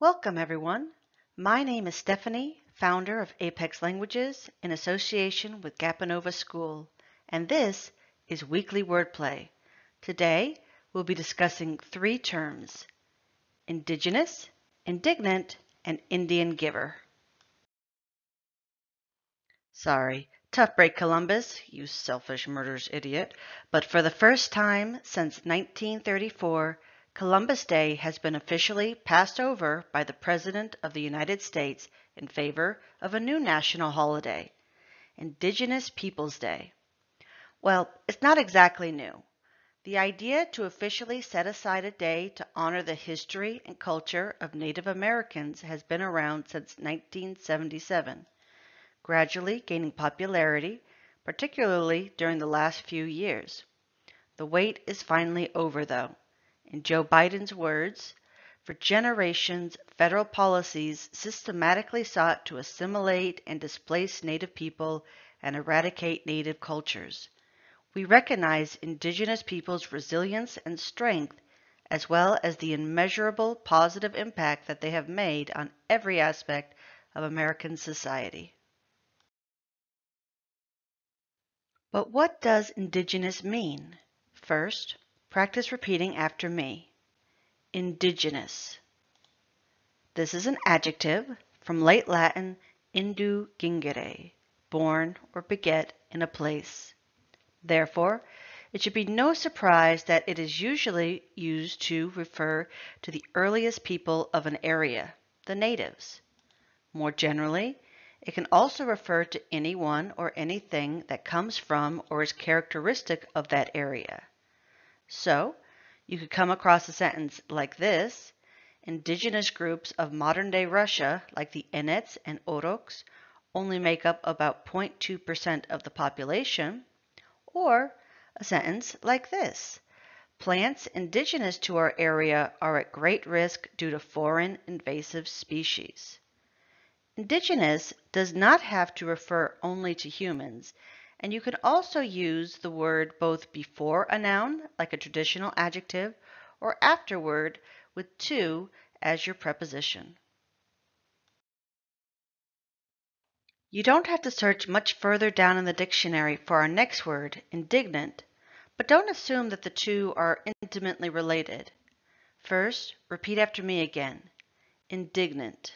Welcome, everyone. My name is Stephanie, founder of Apex Languages in association with Gapanova School, and this is Weekly Wordplay. Today, we'll be discussing three terms indigenous, indignant, and Indian giver. Sorry, tough break, Columbus, you selfish murderous idiot. But for the first time since 1934, Columbus Day has been officially passed over by the President of the United States in favor of a new national holiday, Indigenous Peoples Day. Well, it's not exactly new. The idea to officially set aside a day to honor the history and culture of Native Americans has been around since 1977, gradually gaining popularity, particularly during the last few years. The wait is finally over, though. In Joe Biden's words, for generations, federal policies systematically sought to assimilate and displace Native people and eradicate Native cultures. We recognize Indigenous peoples' resilience and strength, as well as the immeasurable positive impact that they have made on every aspect of American society. But what does Indigenous mean? First, practice repeating after me. Indigenous. This is an adjective from late Latin indu gingere, born or beget in a place. Therefore, it should be no surprise that it is usually used to refer to the earliest people of an area, the natives. More generally, it can also refer to anyone or anything that comes from or is characteristic of that area. So, you could come across a sentence like this Indigenous groups of modern day Russia, like the Enets and Oroks, only make up about 0.2% of the population or a sentence like this. Plants indigenous to our area are at great risk due to foreign invasive species. Indigenous does not have to refer only to humans, and you can also use the word both before a noun, like a traditional adjective, or afterward with to as your preposition. You don't have to search much further down in the dictionary for our next word, indignant, but don't assume that the two are intimately related. First, repeat after me again. Indignant.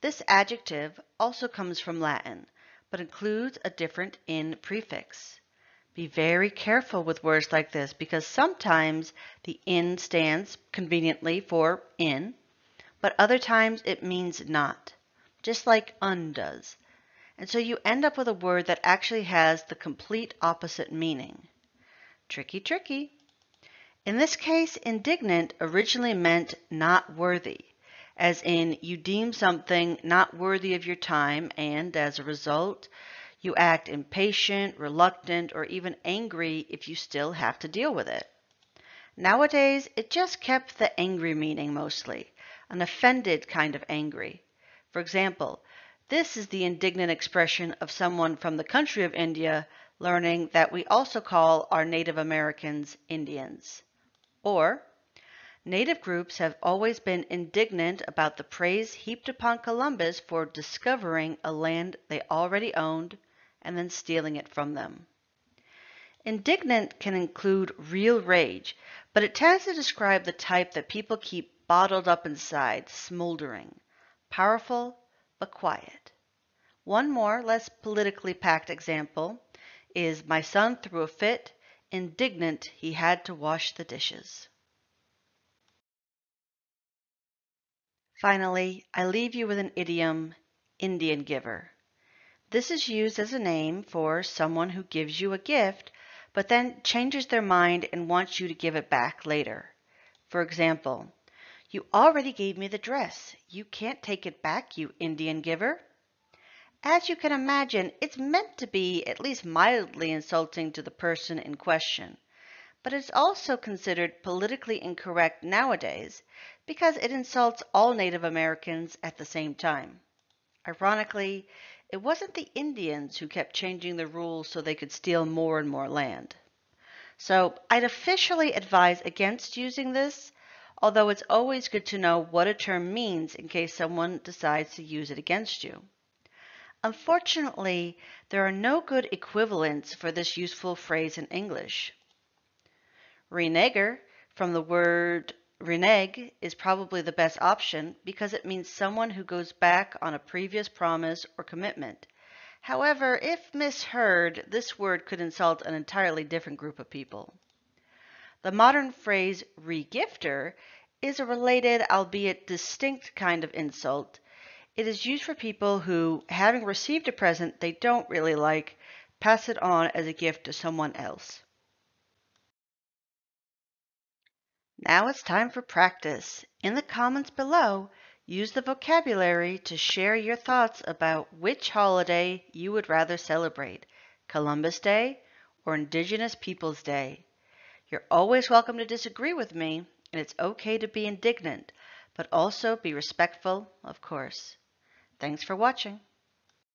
This adjective also comes from Latin, but includes a different in prefix. Be very careful with words like this because sometimes the in stands conveniently for in, but other times it means not, just like un does. And so you end up with a word that actually has the complete opposite meaning. Tricky, tricky. In this case, indignant originally meant not worthy, as in you deem something not worthy of your time and, as a result, you act impatient, reluctant, or even angry if you still have to deal with it. Nowadays, it just kept the angry meaning mostly, an offended kind of angry. For example, this is the indignant expression of someone from the country of India learning that we also call our Native Americans Indians. Or, Native groups have always been indignant about the praise heaped upon Columbus for discovering a land they already owned and then stealing it from them. Indignant can include real rage, but it tends to describe the type that people keep bottled up inside, smoldering, powerful but quiet. One more, less politically packed example is my son threw a fit, indignant he had to wash the dishes. Finally, I leave you with an idiom, Indian giver. This is used as a name for someone who gives you a gift, but then changes their mind and wants you to give it back later. For example, you already gave me the dress. You can't take it back, you Indian giver. As you can imagine, it's meant to be at least mildly insulting to the person in question, but it's also considered politically incorrect nowadays because it insults all Native Americans at the same time. Ironically, it wasn't the Indians who kept changing the rules so they could steal more and more land. So I'd officially advise against using this, although it's always good to know what a term means in case someone decides to use it against you. Unfortunately, there are no good equivalents for this useful phrase in English. Reneger, from the word renege, is probably the best option because it means someone who goes back on a previous promise or commitment. However, if misheard, this word could insult an entirely different group of people. The modern phrase regifter is a related, albeit distinct kind of insult. It is used for people who, having received a present they don't really like, pass it on as a gift to someone else. Now it's time for practice. In the comments below, use the vocabulary to share your thoughts about which holiday you would rather celebrate, Columbus Day or Indigenous Peoples Day. You're always welcome to disagree with me, and it's okay to be indignant, but also be respectful, of course. Thanks for watching.